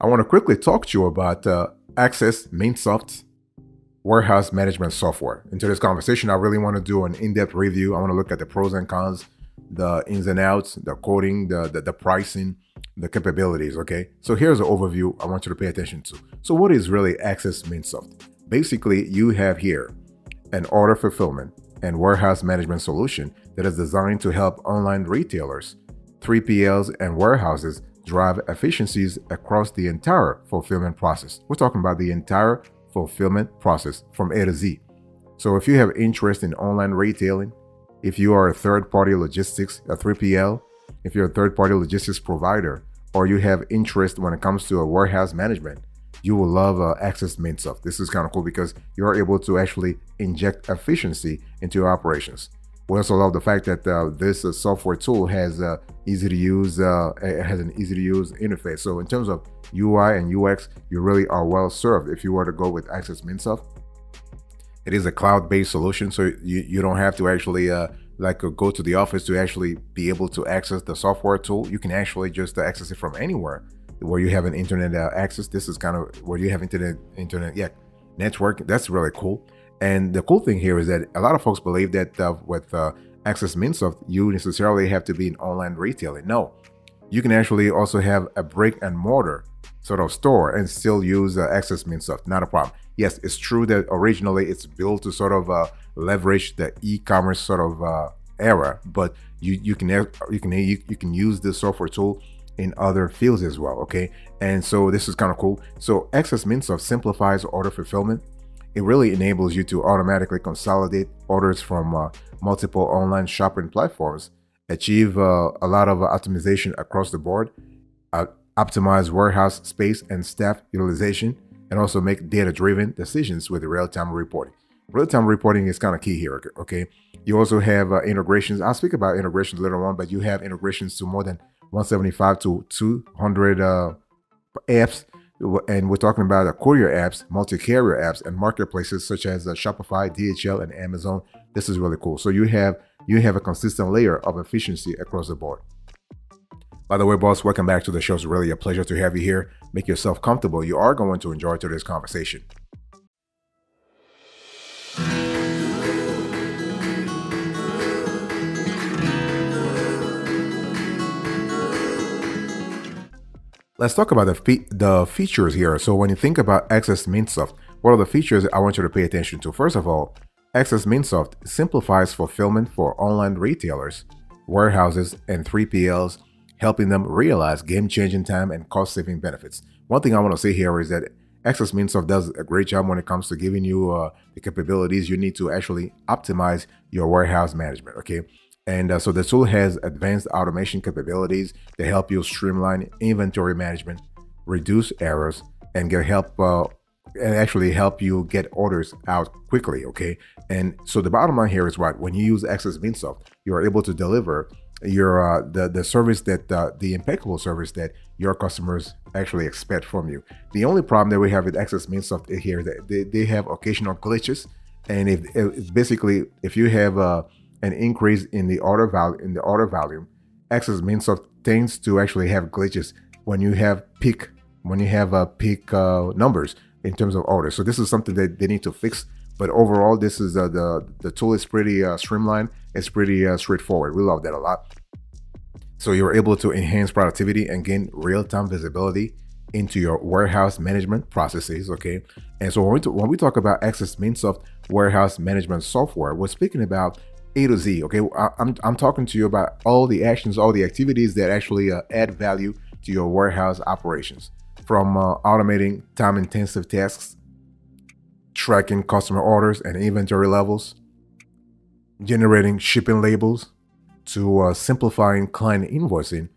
I want to quickly talk to you about uh, Access Mintsoft warehouse management software. In today's conversation, I really want to do an in-depth review. I want to look at the pros and cons, the ins and outs, the coding, the, the, the pricing, the capabilities, okay? So here's an overview I want you to pay attention to. So what is really Access Mintsoft? Basically, you have here an order fulfillment and warehouse management solution that is designed to help online retailers, 3PLs, and warehouses drive efficiencies across the entire fulfillment process. We're talking about the entire fulfillment process from A to Z. So if you have interest in online retailing, if you are a third-party logistics, a 3PL, if you're a third-party logistics provider, or you have interest when it comes to a warehouse management, you will love uh, Access MintSoft. This is kind of cool because you're able to actually inject efficiency into your operations. We also love the fact that uh, this uh, software tool has uh, easy to use uh, has an easy to use interface. So in terms of UI and UX, you really are well served if you were to go with Access MintSoft. It is a cloud-based solution, so you, you don't have to actually uh, like uh, go to the office to actually be able to access the software tool. You can actually just access it from anywhere where you have an internet access. This is kind of where you have internet internet yeah network. That's really cool. And the cool thing here is that a lot of folks believe that uh, with uh, Access MintSoft, you necessarily have to be in online retailing. No, you can actually also have a brick and mortar sort of store and still use uh, Access MintSoft. Not a problem. Yes, it's true that originally it's built to sort of uh, leverage the e-commerce sort of uh, era, but you you can you can you, you can use this software tool in other fields as well. Okay, and so this is kind of cool. So Access MintSoft simplifies order fulfillment it really enables you to automatically consolidate orders from uh, multiple online shopping platforms, achieve uh, a lot of optimization across the board, uh, optimize warehouse space and staff utilization, and also make data-driven decisions with real-time reporting. Real-time reporting is kind of key here, okay? You also have uh, integrations. I'll speak about integrations later on, but you have integrations to more than 175 to 200 uh, apps and we're talking about uh, courier apps, multi-carrier apps, and marketplaces such as uh, Shopify, DHL, and Amazon. This is really cool. So you have you have a consistent layer of efficiency across the board. By the way, boss, welcome back to the show. It's really a pleasure to have you here. Make yourself comfortable. You are going to enjoy today's conversation. Let's talk about the, fe the features here. So when you think about Access MintSoft, what are the features I want you to pay attention to? First of all, Access MintSoft simplifies fulfillment for online retailers, warehouses, and 3PLs, helping them realize game-changing time and cost-saving benefits. One thing I want to say here is that Access MintSoft does a great job when it comes to giving you uh, the capabilities you need to actually optimize your warehouse management. Okay, and uh, so the tool has advanced automation capabilities to help you streamline inventory management, reduce errors, and get help uh, and actually help you get orders out quickly. Okay. And so the bottom line here is what when you use Access MintSoft, you are able to deliver your uh, the the service that uh, the impeccable service that your customers actually expect from you. The only problem that we have with Access MintSoft here is that they, they have occasional glitches, and if, if basically if you have a an increase in the order value in the order volume. Access MintSoft tends to actually have glitches when you have peak when you have uh, peak uh, numbers in terms of orders. So this is something that they need to fix. But overall, this is uh, the the tool is pretty uh, streamlined. It's pretty uh, straightforward. We love that a lot. So you're able to enhance productivity and gain real-time visibility into your warehouse management processes. Okay, and so when we, when we talk about Access MintSoft warehouse management software, we're speaking about a to Z. Okay, I'm, I'm talking to you about all the actions, all the activities that actually uh, add value to your warehouse operations, from uh, automating time-intensive tasks, tracking customer orders and inventory levels, generating shipping labels, to uh, simplifying client invoicing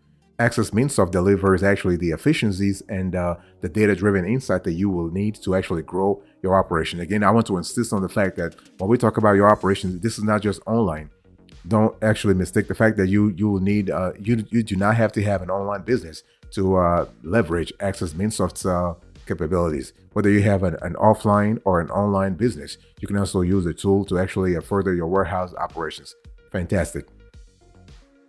Access MintSoft delivers actually the efficiencies and uh, the data-driven insight that you will need to actually grow your operation. Again, I want to insist on the fact that when we talk about your operations, this is not just online. Don't actually mistake the fact that you you will need uh, you you do not have to have an online business to uh, leverage Access MintSoft's uh, capabilities. Whether you have an, an, offline or an online business, you can also use the tool to actually uh, further your warehouse operations. Fantastic.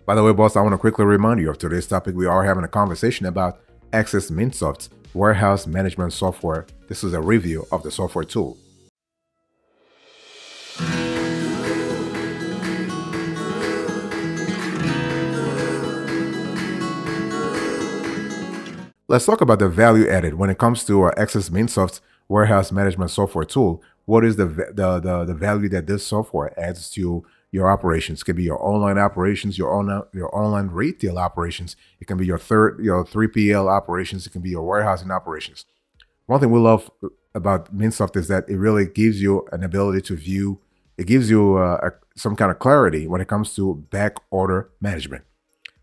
By the way, boss, I want to quickly remind you of today's topic. We are having a conversation about Access MintSoft's warehouse management software. This is a review of the software tool. Let's talk about the value added when it comes to our Access Mintsoft warehouse management software tool. What is the, the, the, the value that this software adds to your operations. It can be your online operations, your online your online retail operations. It can be your third your 3PL operations. It can be your warehousing operations. One thing we love about Mintsoft is that it really gives you an ability to view. It gives you uh, a, some kind of clarity when it comes to back order management,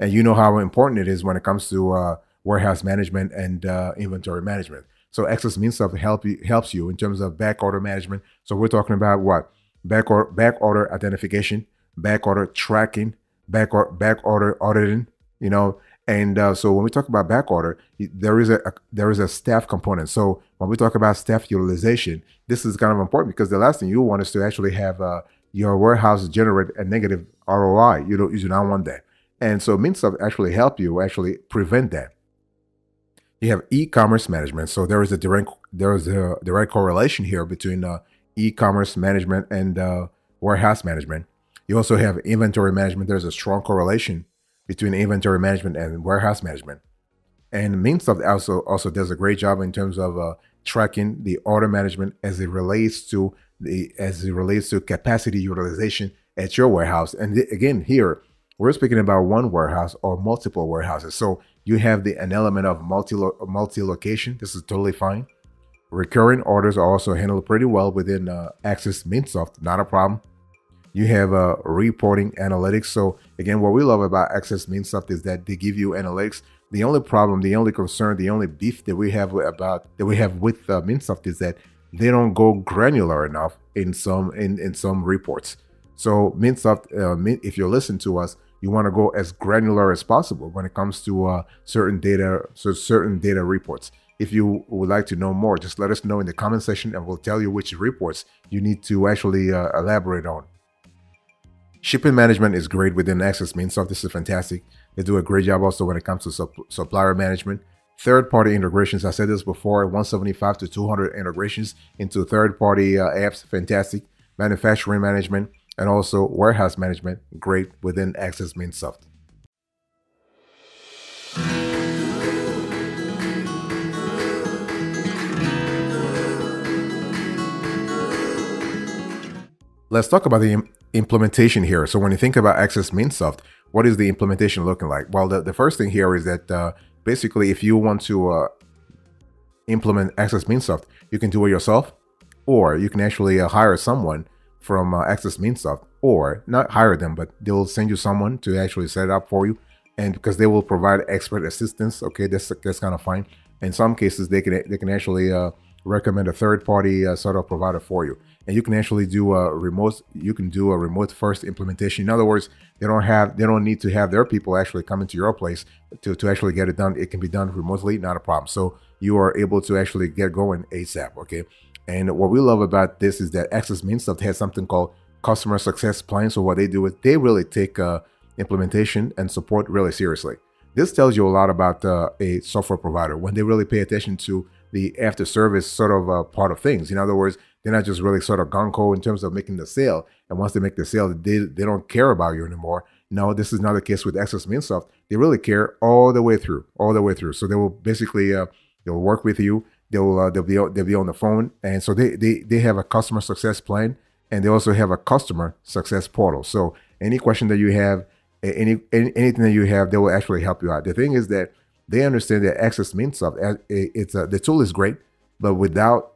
and you know how important it is when it comes to uh, warehouse management and uh, inventory management. So Access Mintsoft help you, helps you in terms of back order management. So we're talking about what back order, back order identification, back order tracking, back or, back order auditing. You know, and uh, so when we talk about back order, there is a, a, there is a staff component. So when we talk about staff utilization, this is kind of important because the last thing you want is to actually have uh, your warehouse generate a negative ROI. You don't you do not want that. And so Mintsoft actually help you actually prevent that. You have e-commerce management. So there is a direct there is a direct correlation here between uh, e-commerce management and uh, warehouse management. You also have inventory management. There's a strong correlation between inventory management and warehouse management. And Mintsoft also also does a great job in terms of uh, tracking the order management as it relates to the as it relates to capacity utilization at your warehouse. And again, here we're speaking about one warehouse or multiple warehouses. So you have the an element of multi multi location. This is totally fine. Recurring orders are also handled pretty well within uh, Access Mintsoft, not a problem. You have uh, reporting analytics. So again, what we love about Access Mintsoft is that they give you analytics. The only problem, the only concern, the only beef that we have about that we have with uh, Mintsoft is that they don't go granular enough in some in, in some reports. So Mintsoft, uh, if you listen to us, you want to go as granular as possible when it comes to uh, certain data, so certain data reports. If you would like to know more, just let us know in the comment section and we'll tell you which reports you need to actually uh, elaborate on. Shipping management is great within Access Mintsoft. This is fantastic. They do a great job also when it comes to sup supplier management. Third-party integrations, I said this before, 175 to 200 integrations into third-party uh, apps, fantastic. Manufacturing management and also warehouse management, great within Access Mintsoft. Let's talk about the implementation here. So when you think about Access Mintsoft, what is the implementation looking like? Well, the, the first thing here is that uh, basically if you want to uh, implement Access Mintsoft, you can do it yourself, or you can actually uh, hire someone from uh, Access Mintsoft, or not hire them, but they'll send you someone to actually set it up for you, and because they will provide expert assistance. Okay, that's that's kind of fine. In some cases, they can they can actually uh, recommend a third party uh, sort of provider for you. And you can actually do a remote you can do a remote first implementation. In other words they don't have they don't need to have their people actually come into your place to, to actually get it done. It can be done remotely not a problem. So you are able to actually get going asap okay and what we love about this is that access Mintsoft has something called customer success plan so what they do is they really take uh, implementation and support really seriously this tells you a lot about uh, a software provider when they really pay attention to the after service sort of uh, part of things in other words they're not just really sort of gung in terms of making the sale. And once they make the sale, they, they don't care about you anymore. No, this is not the case with Access Mintsoft. They really care all the way through, all the way through. So they will basically uh, they'll work with you. They'll uh, they'll be they'll be on the phone, and so they they they have a customer success plan, and they also have a customer success portal. So any question that you have, any, any anything that you have, they will actually help you out. The thing is that they understand that Access Mintsoft it's a, the tool is great, but without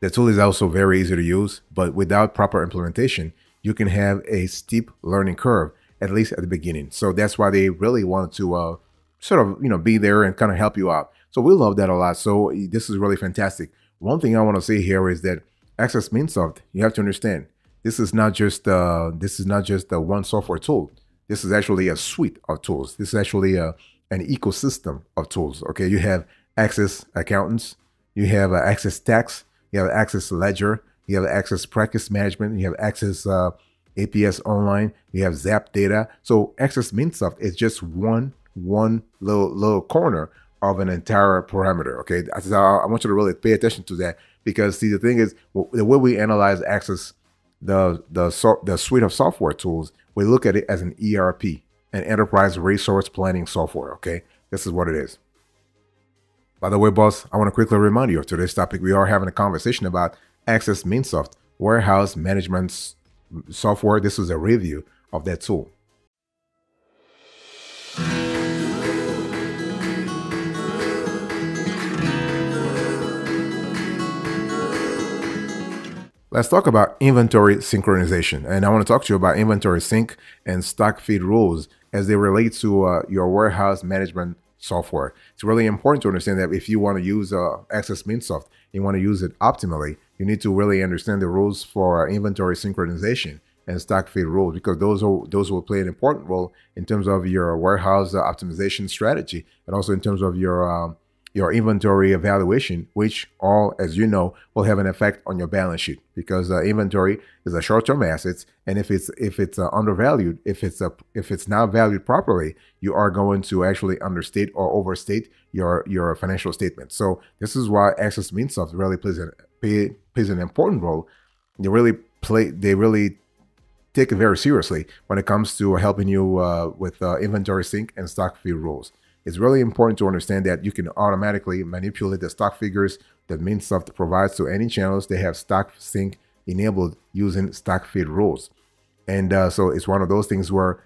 the tool is also very easy to use, but without proper implementation, you can have a steep learning curve, at least at the beginning. So that's why they really wanted to uh, sort of, you know, be there and kind of help you out. So we love that a lot. So this is really fantastic. One thing I want to say here is that Access Mintsoft, you have to understand, this is not just uh, this is not just the one software tool. This is actually a suite of tools. This is actually a, an ecosystem of tools. Okay, you have Access Accountants, you have uh, Access Tax, you have access Ledger, you have access practice management, you have access uh, APS online, you have Zap data. So Access Mintsoft is just one one little little corner of an entire parameter. Okay, I want you to really pay attention to that because see, the thing is, the way we analyze access the the so, the suite of software tools, we look at it as an ERP, an enterprise resource planning software. Okay, this is what it is. By the way, boss, I want to quickly remind you of today's topic. We are having a conversation about Access Mintsoft warehouse management software. This is a review of that tool. Let's talk about inventory synchronization. And I want to talk to you about inventory sync and stock feed rules as they relate to uh, your warehouse management software. It's really important to understand that if you want to use uh, Access Mintsoft, you want to use it optimally, you need to really understand the rules for uh, inventory synchronization and stock feed rules because those will, those will play an important role in terms of your warehouse optimization strategy and also in terms of your um, your inventory evaluation, which all, as you know, will have an effect on your balance sheet because uh, inventory is a short-term asset, and if it's if it's uh, undervalued, if it's a if it's not valued properly, you are going to actually understate or overstate your your financial statement. So this is why Access Mintsoft really plays an play, plays an important role. They really play. They really take it very seriously when it comes to helping you uh, with uh, inventory sync and stock feed rules it's really important to understand that you can automatically manipulate the stock figures that Mintsoft provides to any channels they have stock sync enabled using stock feed rules. And uh, so it's one of those things where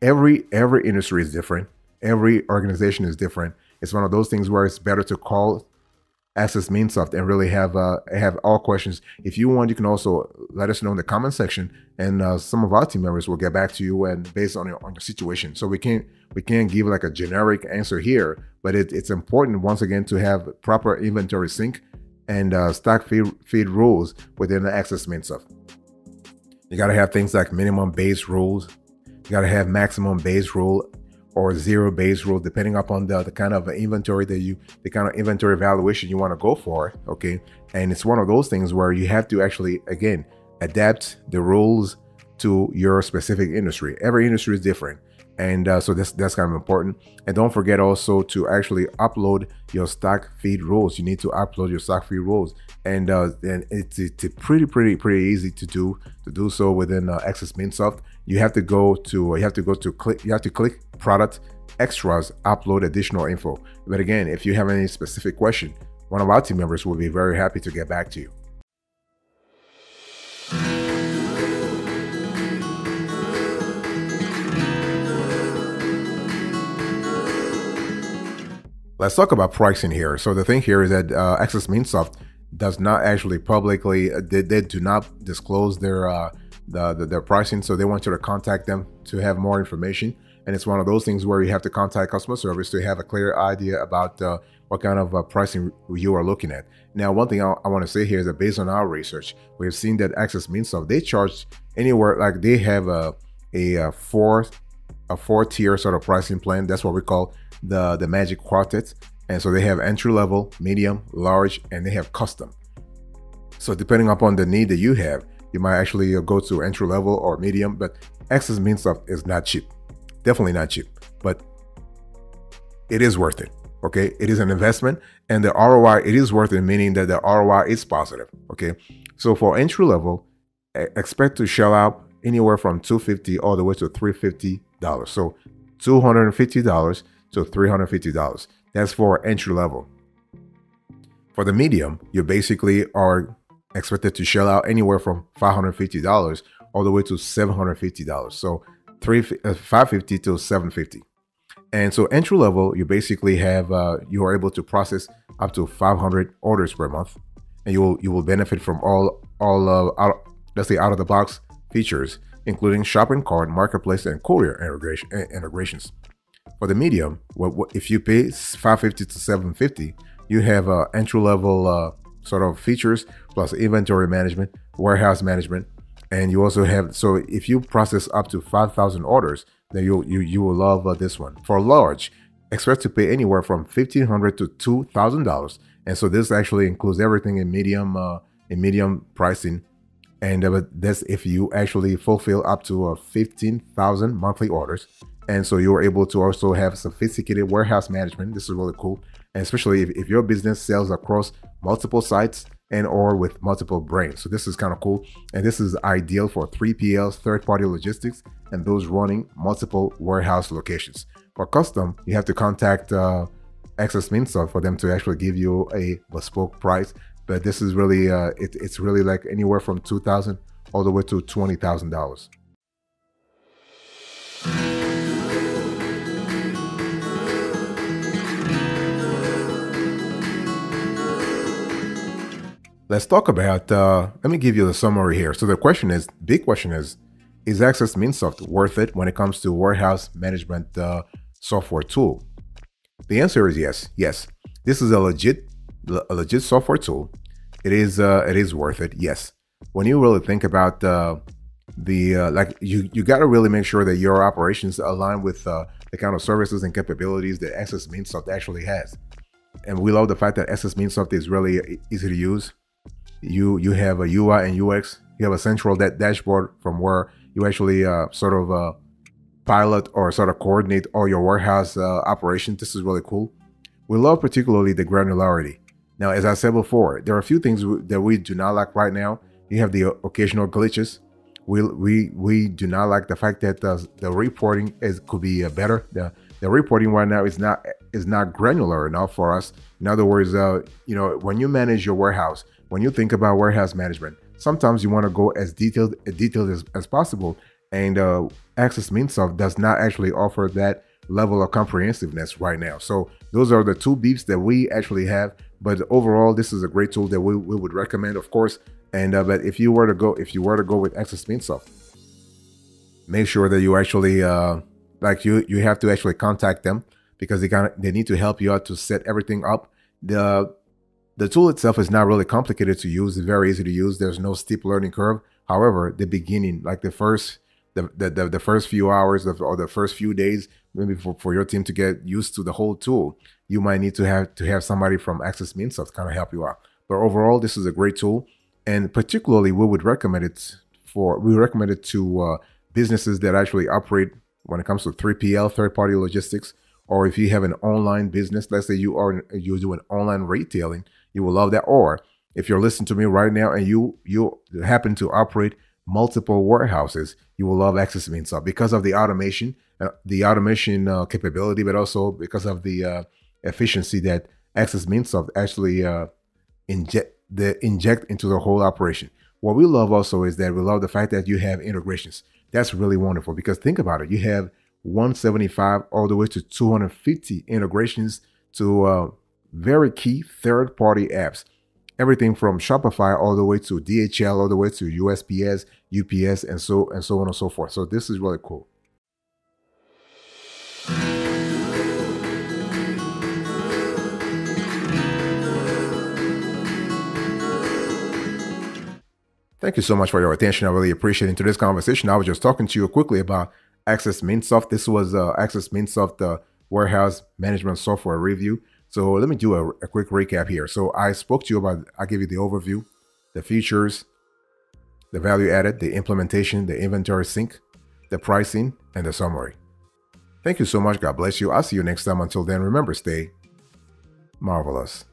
every every industry is different, every organization is different. It's one of those things where it's better to call Access Mintsoft and really have uh, have all questions. If you want, you can also let us know in the comment section, and uh, some of our team members will get back to you and based on your on your situation. So we can't we can't give like a generic answer here, but it, it's important once again to have proper inventory sync and uh, stock feed, feed rules within the Access Mintsoft. You got to have things like minimum base rules. You got to have maximum base rule or zero base rule, depending upon the, the kind of inventory that you, the kind of inventory valuation you want to go for. Okay. And it's one of those things where you have to actually, again, adapt the rules to your specific industry. Every industry is different. And uh, so that's, that's kind of important. And don't forget also to actually upload your stock feed rules. You need to upload your stock feed rules. And, uh, and it's, it's pretty, pretty, pretty easy to do, to do so within uh, Access Mintsoft. You have to go to, you have to go to click, you have to click product extras, upload additional info. But again, if you have any specific question, one of our team members will be very happy to get back to you. Let's talk about pricing here. So the thing here is that uh, Access Mintsoft does not actually publicly, they, they do not disclose their, uh, the, the, their pricing. So they want you to contact them to have more information. And it's one of those things where you have to contact customer service to have a clear idea about uh, what kind of uh, pricing you are looking at. Now, one thing I, I want to say here is that based on our research, we've seen that Access Mintsoft they charge anywhere like they have a a, a four a four tier sort of pricing plan. That's what we call the the Magic Quartet. And so they have entry level, medium, large, and they have custom. So depending upon the need that you have, you might actually uh, go to entry level or medium. But Access Mintsoft is not cheap definitely not cheap, but it is worth it. Okay, it is an investment, and the ROI it is worth it, meaning that the ROI is positive. Okay, so for entry level, expect to shell out anywhere from 250 all the way to 350 dollars. So 250 dollars to 350 dollars. That's for entry level. For the medium, you basically are expected to shell out anywhere from 550 dollars all the way to 750 dollars. So uh, 550 to 750 and so entry level you basically have uh, you are able to process up to 500 orders per month. And you will you will benefit from all all uh, out, let's say out of the box features including shopping cart marketplace and courier integration, integrations. For the medium what, what, if you pay 550 to 750 you have uh, entry level uh, sort of features plus inventory management warehouse management and you also have so if you process up to 5000 orders then you you you will love uh, this one for large expect to pay anywhere from 1500 to 2000 dollars and so this actually includes everything in medium uh, in medium pricing and uh, that's if you actually fulfill up to uh, 15000 monthly orders And so you're able to also have sophisticated warehouse management. This is really cool. And especially if, if your business sells across multiple sites and or with multiple brands. So this is kind of cool. And this is ideal for 3PLs, third-party logistics, and those running multiple warehouse locations. For custom, you have to contact uh, Access for them to actually give you a bespoke price. But this is really, uh, it, it's really like anywhere from 2000 all the way to $20,000. Let's talk about, uh, let me give you the summary here. So the question is, big question is, is Access Mintsoft worth it when it comes to warehouse management uh, software tool? The answer is yes. Yes, this is a legit, a legit software tool. It is, uh, it is worth it. Yes. When you really think about uh, the uh, like, you you got to really make sure that your operations align with uh, the kind of services and capabilities that Access Mintsoft actually has. And we love the fact that Access Mintsoft is really easy to use you you have a UI and UX. You have a central that dashboard from where you actually uh, sort of uh, pilot or sort of coordinate all your warehouse uh, operations. This is really cool. We love particularly the granularity. Now, as I said before, there are a few things that we do not like right now. You have the occasional glitches. We we we do not like the fact that the, the reporting is could be uh, better. The the reporting right now is not is not granular enough for us. In other words, uh, you know, when you manage your warehouse, when you think about warehouse management, sometimes you want to go as detailed, as detailed as, as possible. And uh, Access Mintsoft does not actually offer that level of comprehensiveness right now. So those are the two beeps that we actually have. But overall, this is a great tool that we, we would recommend, of course. And uh, but if you were to go, if you were to go with Access Mintsoft, make sure that you actually uh, like you you have to actually contact them because they kind they need to help you out to set everything up. The the tool itself is not really complicated to use. It's very easy to use. There's no steep learning curve. However, the beginning, like the first the the, the, first few hours of, or the first few days, maybe for, for your team to get used to the whole tool, you might need to have to have somebody from Access to kind of help you out. But overall, this is a great tool, and particularly we would recommend it for we recommend it to uh, businesses that actually operate when it comes to 3PL, third party logistics, or if you have an online business, let's say you are you do an online retailing you will love that. Or if you're listening to me right now and you you happen to operate multiple warehouses, you will love Access Means Mintsoft because of the automation, uh, the automation uh, capability, but also because of the uh, efficiency that Access Mintsoft actually uh, inject the inject into the whole operation. What we love also is that we love the fact that you have integrations. That's really wonderful because think about it. You have 175 all the way to 250 integrations to uh, very key third party apps. Everything from Shopify all the way to DHL, all the way to USPS, UPS, and so and so on and so forth. So this is really cool. Thank you so much for your attention. I really appreciate it. In today's conversation, I was just talking to you quickly about Access Mintsoft. This was uh, Access Mintsoft uh, warehouse management software review. So let me do a, a quick recap here. So I spoke to you about, I gave you the overview, the features, the value added, the implementation, the inventory sync, the pricing, and the summary. Thank you so much. God bless you. I'll see you next time. Until then, remember, stay marvelous.